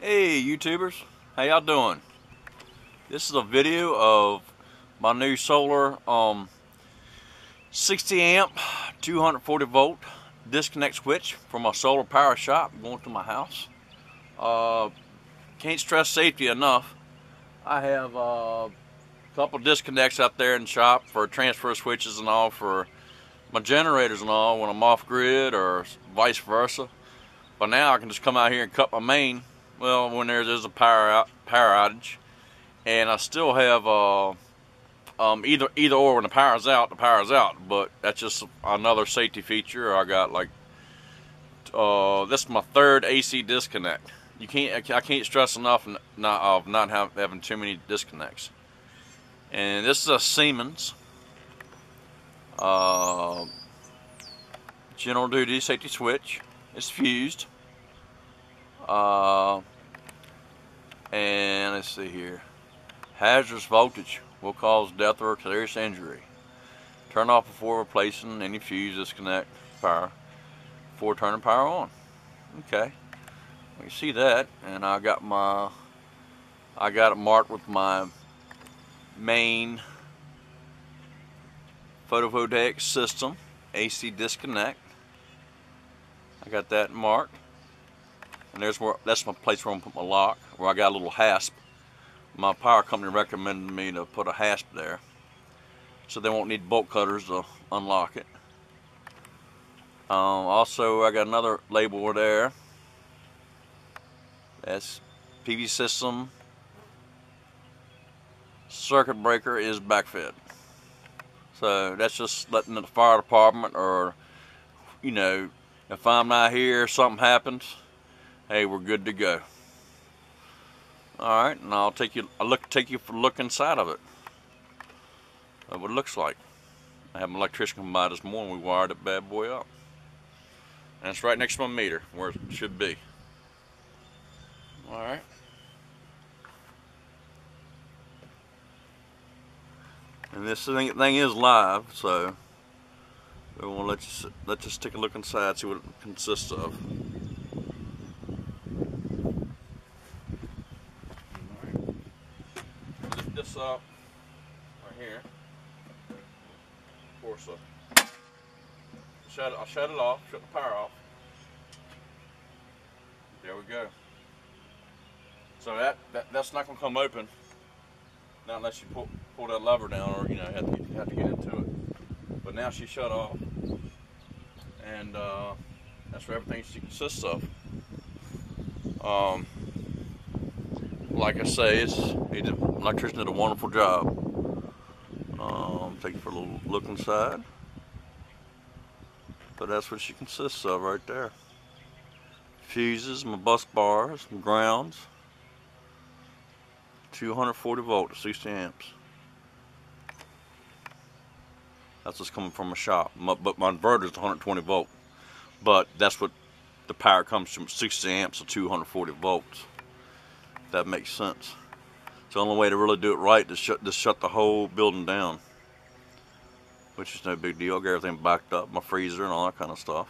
Hey YouTubers, how y'all doing? This is a video of my new solar um, 60 amp 240 volt disconnect switch from my solar power shop going to my house. Uh, can't stress safety enough. I have uh, a couple disconnects out there in the shop for transfer switches and all for my generators and all when I'm off grid or vice versa. But now I can just come out here and cut my main well when there's a power out, power outage and I still have uh, um, either either or when the power's out the power's out but that's just another safety feature. I got like uh, this is my third AC disconnect. You can't I can't stress enough not of not have, having too many disconnects. And this is a Siemens uh, general duty safety switch. It's fused uh, and let's see here. Hazardous voltage will cause death or serious injury. Turn off before replacing any fuse disconnect power before turning power on. Okay. You see that and I got my I got it marked with my main photovoltaic system AC disconnect. I got that marked. And there's where that's my place where I'm gonna put my lock, where I got a little hasp. My power company recommended me to put a hasp there. So they won't need bolt cutters to unlock it. Um, also, I got another label there. That's PV system. Circuit breaker is backfed. So that's just letting the fire department or, you know, if I'm not here, something happens, hey, we're good to go. All right, and I'll take you, I'll look, take you for a look inside of it. That's what it looks like. I had an electrician come by this morning, we wired it bad boy up. And it's right next to my meter, where it should be. All right. And this thing, thing is live, so we want to let you let just take a look inside, see what it consists of. this up right here. Of course, uh, shut it, I'll shut it off, shut the power off. There we go. So that, that that's not gonna come open, not unless you pull pull that lever down, or you know have to, have to get into it. But now she's shut off, and uh, that's where everything she consists of. Um, like I say, it's he did, electrician did a wonderful job. Um, take you for a little look inside. But that's what she consists of right there. Fuses, my bus bars, my grounds. 240 volt, 60 amps. That's what's coming from a shop. My, but my inverter is 120 volt. But that's what the power comes from 60 amps or 240 volts that makes sense. It's the only way to really do it right is shut, shut the whole building down. Which is no big deal. I got everything backed up, my freezer and all that kind of stuff.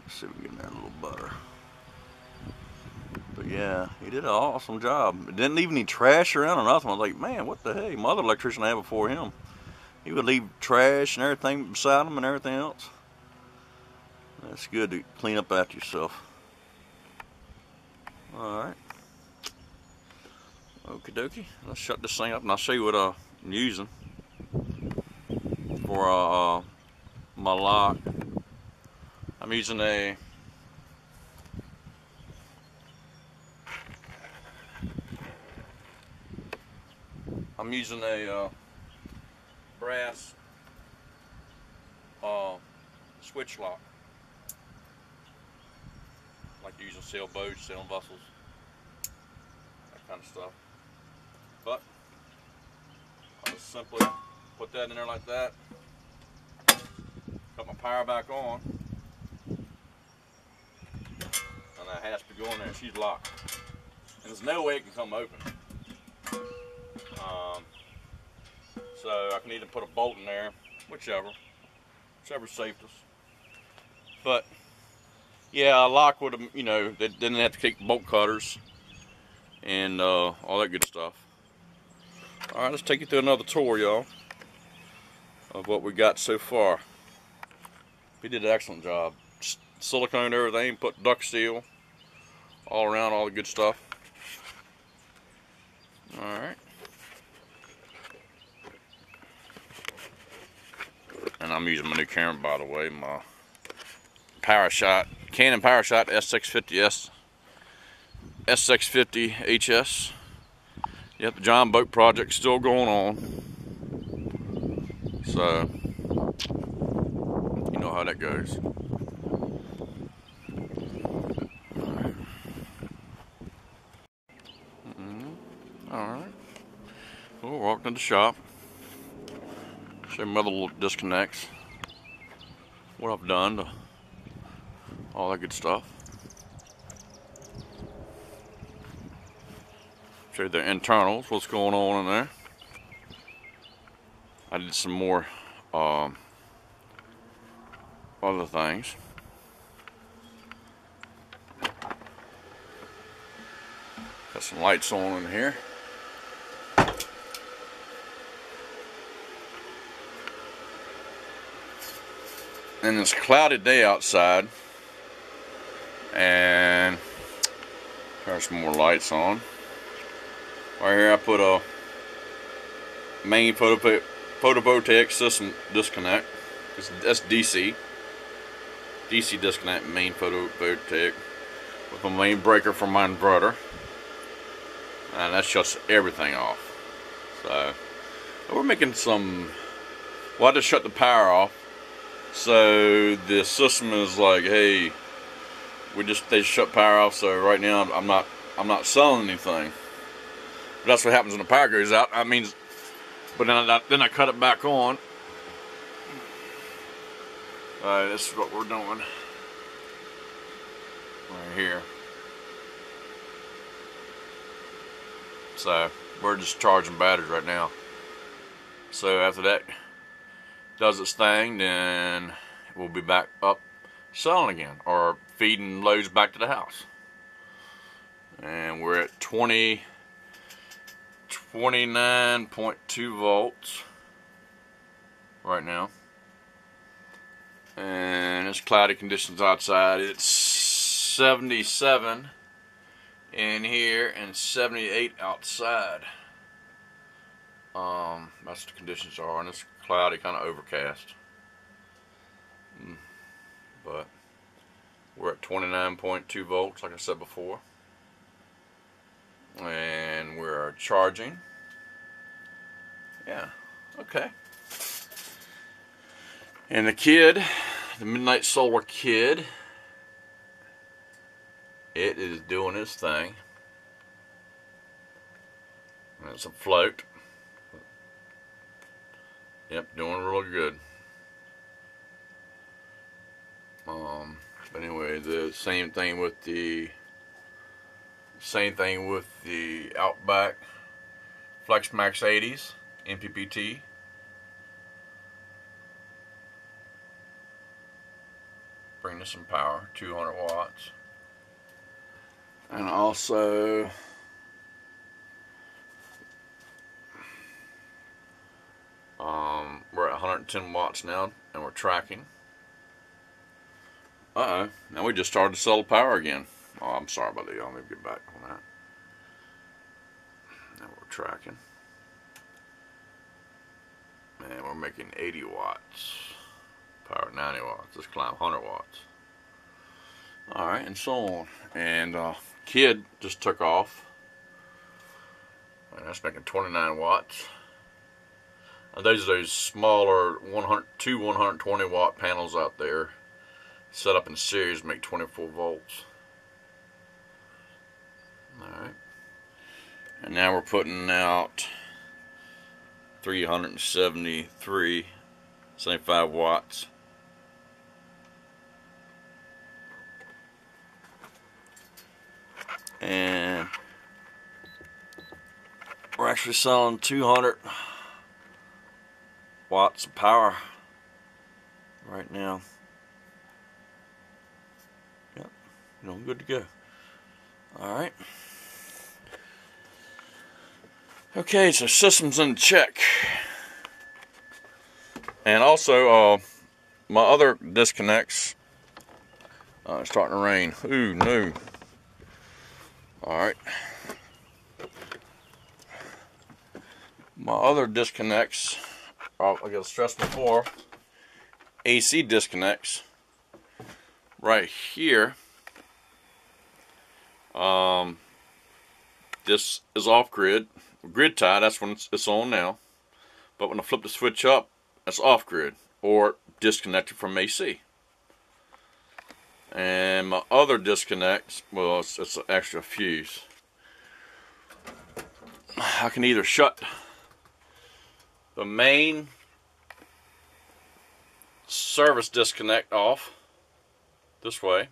Let's see if we can get in there a little better. But yeah, he did an awesome job. It didn't leave any trash around or nothing. I was like, man, what the hey? My other electrician I had before him, he would leave trash and everything beside him and everything else. That's good to clean up after yourself. Alright. Okie dokie. Let's shut this thing up and I'll show you what uh, I'm using for uh, uh, my lock. I'm using a I'm using a uh, brass uh, switch lock like using sailboats, sailing vessels, that kind of stuff. But I'll just simply put that in there like that. Cut my power back on. And that has to go in there. And She's locked. And there's no way it can come open. Um, so I can either put a bolt in there, whichever, whichever safest. But Yeah, I like with them, you know, they didn't have to take bolt cutters and uh, all that good stuff. All right, let's take you through another tour, y'all, of what we got so far. We did an excellent job. Silicone everything, put duct seal all around, all the good stuff. All right. And I'm using my new camera, by the way, my PowerShot, Canon PowerShot S650S, S650 HS. Yep, the John Boat project still going on. So, you know how that goes. Mm-hmm. Alright. Well, walked in the shop. Show my other little disconnects. What I've done to all that good stuff. You the internals, what's going on in there. I did some more um, other things. Got some lights on in here. And it's a cloudy day outside. And there's some more lights on. Right here I put a main photo photovoltaic system disconnect. That's DC. DC disconnect main photovoltaic with a main breaker for my inverter. And that shuts everything off. So we're making some well I just shut the power off so the system is like, hey, we just they shut power off. So right now I'm not I'm not selling anything. That's what happens when the power goes out. That means, but then I, then I cut it back on. Alright, this is what we're doing right here. So we're just charging batteries right now. So after that does its thing, then we'll be back up selling again or feeding loads back to the house. And we're at 20, 29.2 volts right now. And it's cloudy conditions outside. It's 77 in here and 78 outside. Um, that's the conditions are, and it's cloudy, kind of overcast. Mm. But we're at 29.2 volts, like I said before. And we're charging. Yeah, okay. And the kid, the MidNite Solar Kid, it is doing its thing. And it's a float. Yep, doing real good. Um, but anyway, the same thing with the same thing with the Outback FlexMax 80s MPPT. Bring us some power, 200 watts. And also Um, we're at 110 watts now, and we're tracking. Uh-oh, now we just started to sell power again. Oh, I'm sorry about that, y'all. Let me get back on that. Now we're tracking. And we're making 80 watts. Power 90 watts. Let's climb 100 watts. Alright, and so on. And uh, kid just took off. And that's making 29 watts. And those are those smaller 100, two 120 watt panels out there set up in series make 24 volts. Alright. And now we're putting out 373 75 watts. And we're actually selling 200 watts of power right now. Yep. I'm good to go. All right. Okay, so system's in check. And also, uh, my other disconnects. Uh, it's starting to rain. Ooh, no. All right. My other disconnects, uh, I got stressed before, AC disconnects right here. Um, this is off grid, grid tie. That's when it's, it's on now. But when I flip the switch up, it's off grid or disconnected from AC. And my other disconnects, well, it's, it's an extra fuse. I can either shut the main service disconnect off this way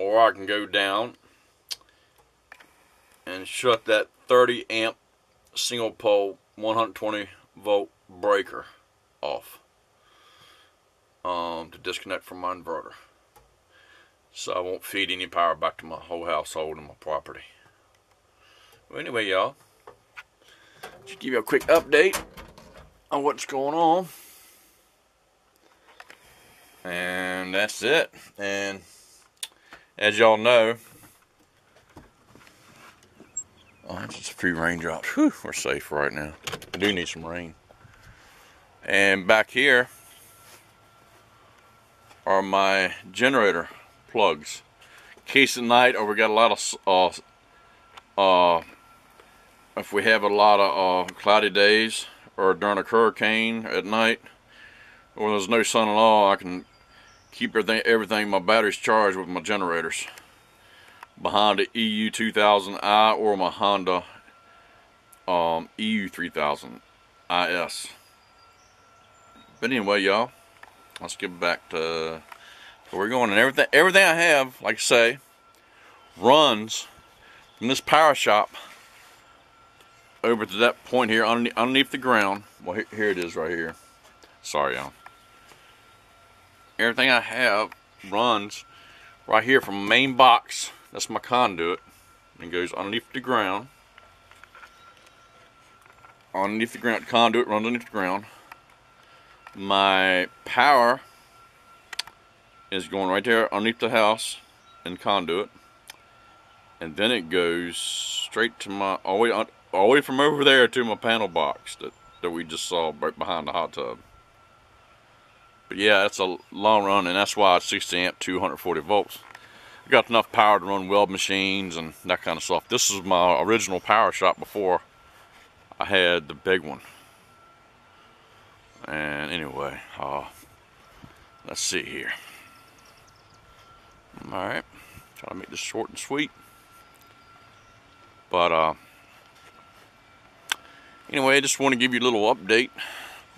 or I can go down and shut that 30 amp single pole 120 volt breaker off um, to disconnect from my inverter so I won't feed any power back to my whole household and my property. Well, anyway, y'all, just give you a quick update on what's going on. And that's it. And as y'all know, oh, it's just a few raindrops. Whew, we're safe right now. I do need some rain. And back here are my generator plugs. Case of night, or we got a lot of, uh, uh, if we have a lot of uh, cloudy days, or during a hurricane at night, or there's no sun at all, I can keep everything, everything my batteries charged with my generators. Behind the EU2000i or my Honda um, EU3000 IS. But anyway, y'all, let's get back to where we're going. And everything, everything I have, like I say, runs from this power shop over to that point here underneath, underneath the ground. Well, here, here it is right here. Sorry, y'all. Everything I have runs right here from main box. That's my conduit. And goes underneath the ground. Underneath the ground, conduit runs underneath the ground my power is going right there underneath the house and conduit and then it goes straight to my all the way, all the way from over there to my panel box that, that we just saw right behind the hot tub but yeah that's a long run and that's why it's 60 amp 240 volts I got enough power to run weld machines and that kind of stuff this is my original power shop before I had the big one and anyway, uh, let's see here. All right, try to make this short and sweet. But uh, anyway, I just want to give you a little update.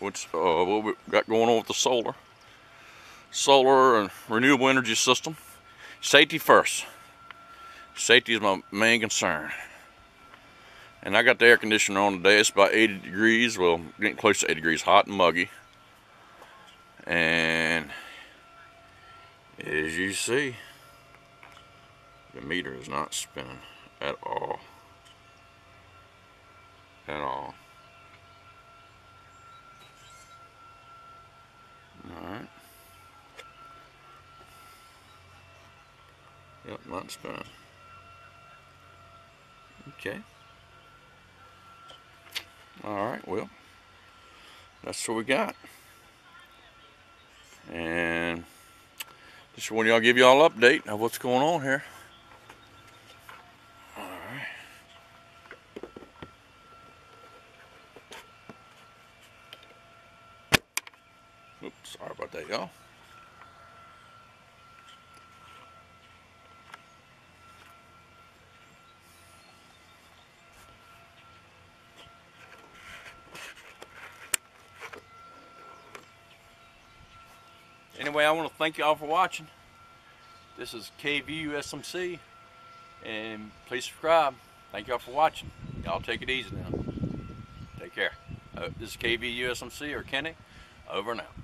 What's uh, what we got going on with the solar, solar and renewable energy system. Safety first. Safety is my main concern. And I got the air conditioner on today. It's about 80 degrees. Well, getting close to 80 degrees, hot and muggy. And as you see, the meter is not spinning at all. At all. Not spinning. Okay. Alright, well, that's what we got. And just want y'all give y'all an update of what's going on here. Oops, sorry about that, y'all. Anyway, I want to thank you all for watching. This is KVUSMC, and please subscribe. Thank y'all for watching. Y'all take it easy now. Take care. Uh, this is KVUSMC or Kenny. Over and out.